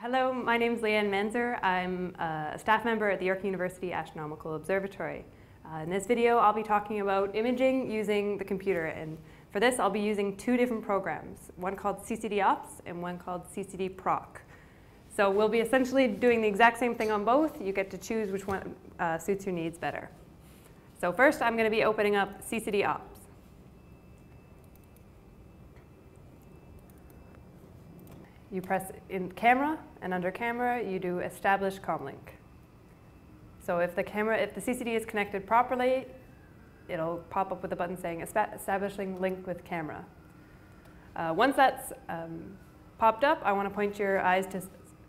Hello, my name is Leanne Manzer. I'm uh, a staff member at the York University Astronomical Observatory. Uh, in this video, I'll be talking about imaging using the computer. And for this, I'll be using two different programs, one called CCD Ops and one called CCD Proc. So we'll be essentially doing the exact same thing on both. You get to choose which one uh, suits your needs better. So first, I'm going to be opening up CCD Ops. You press in camera, and under camera, you do establish comlink. So if the camera, if the CCD is connected properly, it'll pop up with a button saying establishing link with camera. Uh, once that's um, popped up, I want to point your eyes to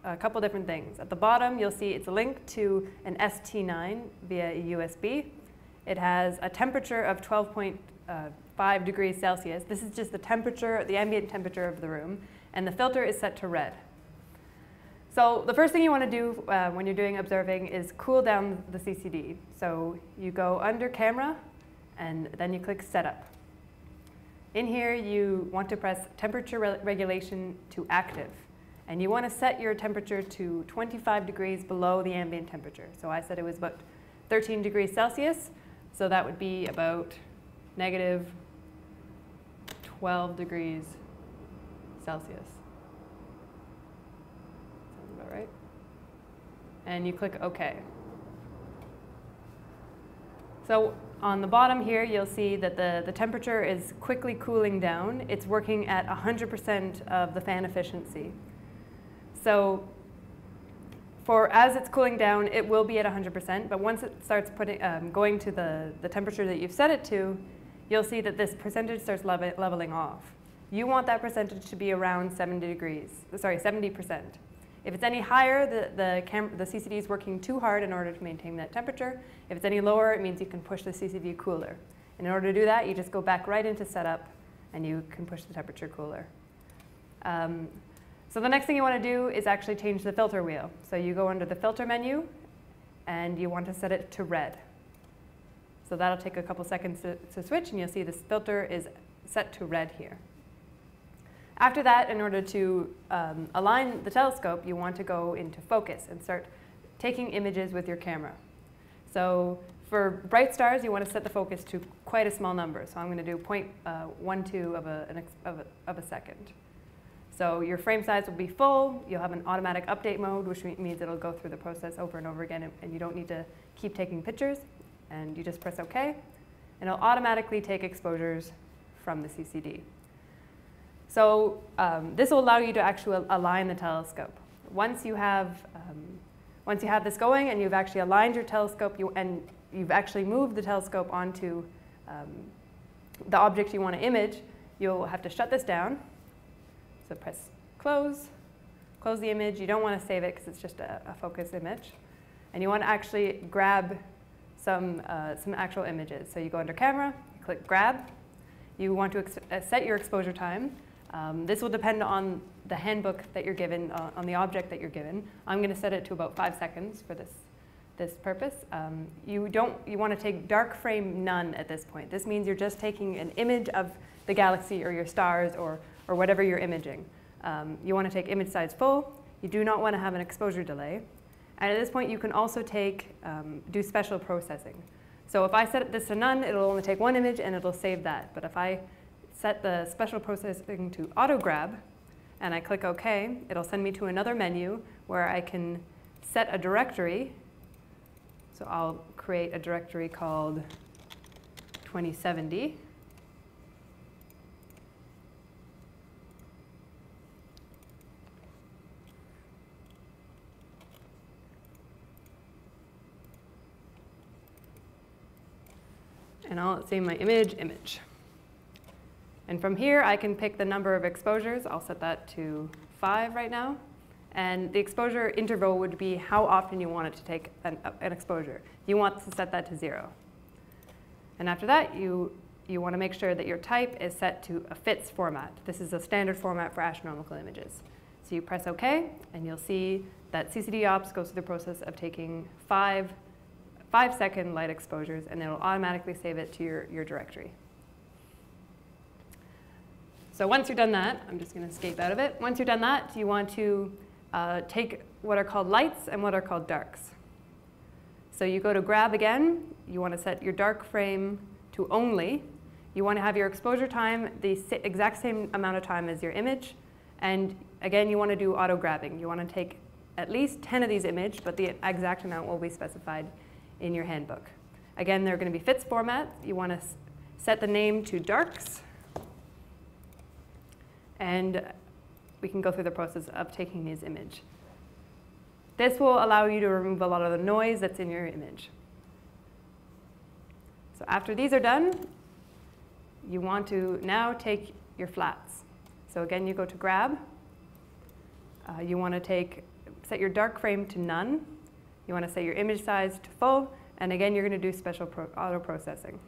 a couple different things. At the bottom, you'll see it's a link to an ST9 via USB. It has a temperature of 12.5 degrees Celsius. This is just the temperature, the ambient temperature of the room, and the filter is set to red. So the first thing you want to do uh, when you're doing observing is cool down the CCD. So you go under camera, and then you click setup. In here, you want to press temperature re regulation to active. And you want to set your temperature to 25 degrees below the ambient temperature. So I said it was about 13 degrees Celsius. So that would be about negative 12 degrees Celsius. Sounds about right. And you click OK. So on the bottom here, you'll see that the, the temperature is quickly cooling down. It's working at 100% of the fan efficiency. So for as it's cooling down, it will be at 100%, but once it starts putting, um, going to the, the temperature that you've set it to, you'll see that this percentage starts leveling off. You want that percentage to be around 70 degrees, sorry, 70%. If it's any higher, the, the, the CCD is working too hard in order to maintain that temperature. If it's any lower, it means you can push the CCD cooler. And in order to do that, you just go back right into setup and you can push the temperature cooler. Um, so the next thing you want to do is actually change the filter wheel. So you go under the filter menu and you want to set it to red. So that'll take a couple seconds to, to switch and you'll see this filter is set to red here. After that, in order to um, align the telescope, you want to go into focus and start taking images with your camera. So for bright stars, you want to set the focus to quite a small number. So I'm going to do 0.12 uh, of a, of, a, of a second. So your frame size will be full. You'll have an automatic update mode, which means it'll go through the process over and over again, and you don't need to keep taking pictures. And you just press OK, and it'll automatically take exposures from the CCD. So um, this will allow you to actually align the telescope. Once you have um, once you have this going and you've actually aligned your telescope you, and you've actually moved the telescope onto um, the object you want to image, you'll have to shut this down so press close, close the image. You don't want to save it because it's just a, a, focus image. And you want to actually grab some, uh, some actual images. So you go under camera, click grab. You want to uh, set your exposure time. Um, this will depend on the handbook that you're given, uh, on the object that you're given. I'm going to set it to about five seconds for this, this purpose. Um, you don't, you want to take dark frame none at this point. This means you're just taking an image of the galaxy or your stars or or whatever you're imaging. Um, you want to take image size full. You do not want to have an exposure delay. And at this point, you can also take, um, do special processing. So if I set this to none, it'll only take one image and it'll save that. But if I set the special processing to auto grab and I click OK, it'll send me to another menu where I can set a directory. So I'll create a directory called 2070. and I'll say my image, image. And from here, I can pick the number of exposures. I'll set that to five right now. And the exposure interval would be how often you want it to take an, an exposure. You want to set that to zero. And after that, you, you want to make sure that your type is set to a FITS format. This is a standard format for astronomical images. So you press OK, and you'll see that CCD Ops goes through the process of taking five five second light exposures and it'll automatically save it to your, your directory. So once you're done that, I'm just going to escape out of it. Once you're done that, you want to uh, take what are called lights and what are called darks. So you go to grab again, you want to set your dark frame to only. You want to have your exposure time the exact same amount of time as your image. And again, you want to do auto grabbing. You want to take at least 10 of these images, but the exact amount will be specified in your handbook. Again, they're going to be FITS format. You want to set the name to darks. And we can go through the process of taking these image. This will allow you to remove a lot of the noise that's in your image. So after these are done, you want to now take your flats. So again, you go to grab. Uh, you want to take, set your dark frame to none. You want to set your image size to full. And again, you're going to do special pro auto processing.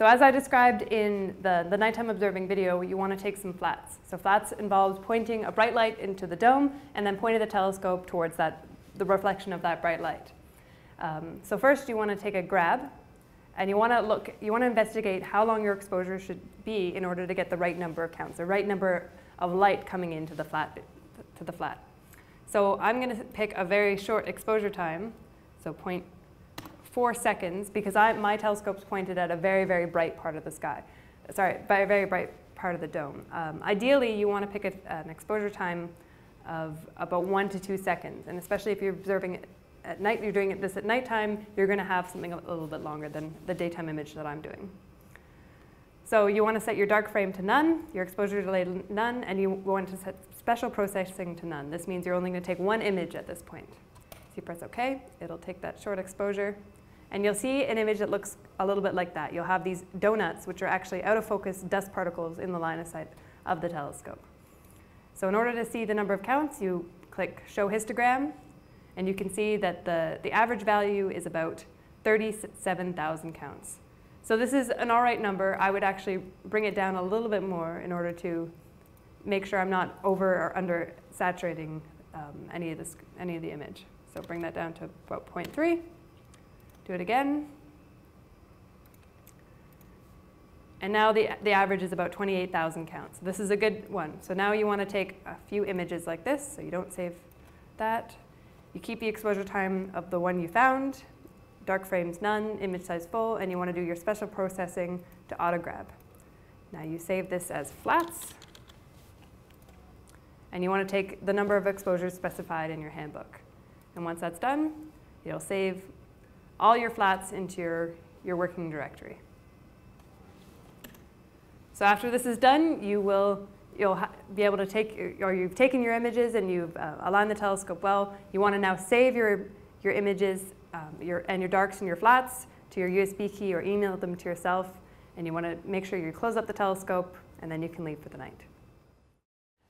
So as I described in the, the nighttime observing video, you want to take some flats. So flats involves pointing a bright light into the dome and then pointing the telescope towards that, the reflection of that bright light. Um, so first you want to take a grab and you want to look, you want to investigate how long your exposure should be in order to get the right number of counts, the right number of light coming into the flat, to the flat. So I'm going to pick a very short exposure time, so point four seconds because I, my telescope's pointed at a very, very bright part of the sky. Sorry, very, very bright part of the dome. Um, ideally, you want to pick a, an exposure time of about one to two seconds. And especially if you're observing it at night, you're doing this at nighttime, you're going to have something a little bit longer than the daytime image that I'm doing. So you want to set your dark frame to none, your exposure delay to none, and you want to set special processing to none. This means you're only going to take one image at this point. So you press OK, it'll take that short exposure, and you'll see an image that looks a little bit like that. You'll have these donuts, which are actually out of focus dust particles in the line of sight of the telescope. So in order to see the number of counts, you click Show Histogram, and you can see that the, the average value is about 37,000 counts. So this is an all right number. I would actually bring it down a little bit more in order to make sure I'm not over or under saturating um, any, of this, any of the image. So bring that down to about 0.3. Do it again. And now the, the average is about 28,000 counts. This is a good one. So now you want to take a few images like this, so you don't save that. You keep the exposure time of the one you found, dark frames none, image size full, and you want to do your special processing to auto grab. Now you save this as flats, and you want to take the number of exposures specified in your handbook. And once that's done, you'll save all your flats into your, your working directory. So after this is done, you will you'll be able to take, or you've taken your images and you've uh, aligned the telescope well. You want to now save your, your images um, your, and your darks and your flats to your USB key or email them to yourself. And you want to make sure you close up the telescope and then you can leave for the night.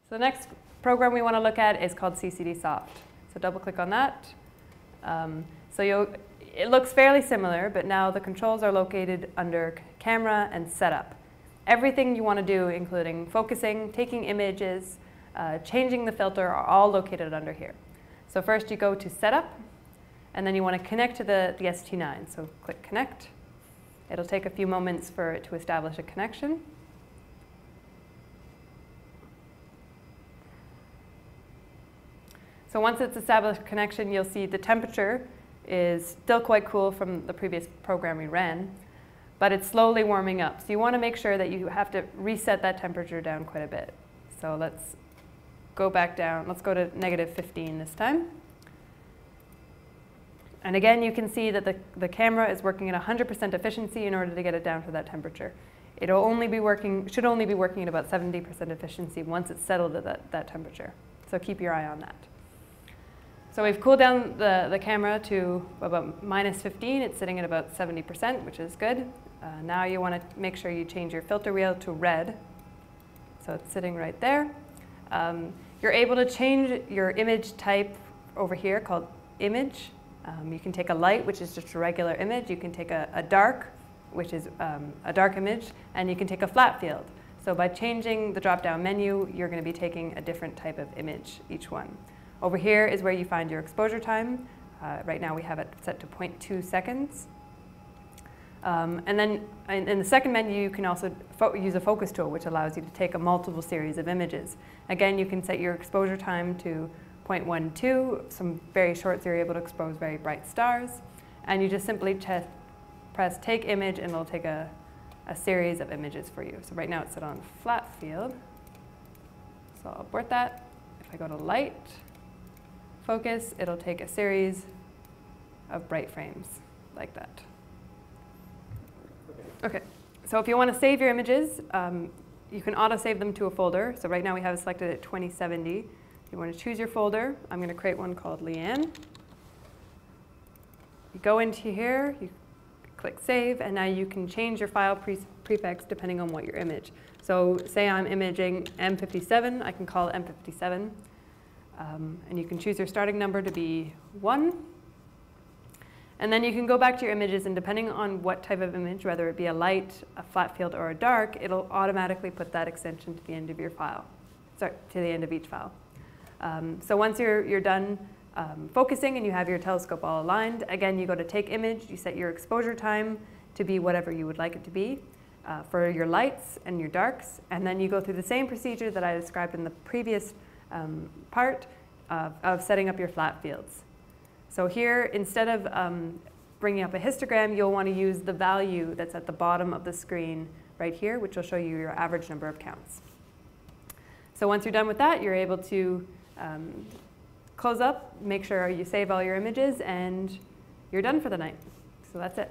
So the next program we want to look at is called CCD Soft. So double click on that. Um, so you'll, it looks fairly similar, but now the controls are located under camera and setup. Everything you want to do, including focusing, taking images, uh, changing the filter, are all located under here. So first you go to setup, and then you want to connect to the, the ST9. So click connect. It'll take a few moments for it to establish a connection. So once it's established a connection, you'll see the temperature is still quite cool from the previous program we ran, but it's slowly warming up. So you want to make sure that you have to reset that temperature down quite a bit. So let's go back down. Let's go to negative 15 this time. And again, you can see that the, the camera is working at 100% efficiency in order to get it down to that temperature. It'll only be working, should only be working at about 70% efficiency once it's settled at that, that temperature. So keep your eye on that. So we've cooled down the, the camera to about minus 15. It's sitting at about 70%, which is good. Uh, now you want to make sure you change your filter wheel to red. So it's sitting right there. Um, you're able to change your image type over here called image. Um, you can take a light, which is just a regular image. You can take a, a dark, which is um, a dark image, and you can take a flat field. So by changing the drop-down menu, you're going to be taking a different type of image, each one. Over here is where you find your exposure time. Uh, right now we have it set to 0.2 seconds. Um, and then in, in, the second menu, you can also use a focus tool, which allows you to take a multiple series of images. Again, you can set your exposure time to 0.12, some very short, so you're able to expose very bright stars. And you just simply press take image, and it'll take a, a series of images for you. So right now it's set on flat field. So I'll abort that. If I go to light, focus, it'll take a series of bright frames like that. Okay, so if you want to save your images, um, you can auto-save them to a folder. So right now we have it selected at 2070. You want to choose your folder, I'm going to create one called Leanne. You go into here, you click Save, and now you can change your file pre prefix depending on what your image. So say I'm imaging M57, I can call it M57. Um, and you can choose your starting number to be 1 and then you can go back to your images and depending on what type of image, whether it be a light, a flat field, or a dark, it'll automatically put that extension to the end of your file, sorry, to the end of each file. Um, so once you're, you're done um, focusing and you have your telescope all aligned, again, you go to take image, you set your exposure time to be whatever you would like it to be uh, for your lights and your darks, and then you go through the same procedure that I described in the previous um, part of, of setting up your flat fields. So here, instead of um, bringing up a histogram, you'll want to use the value that's at the bottom of the screen right here, which will show you your average number of counts. So once you're done with that, you're able to um, close up, make sure you save all your images, and you're done for the night. So that's it.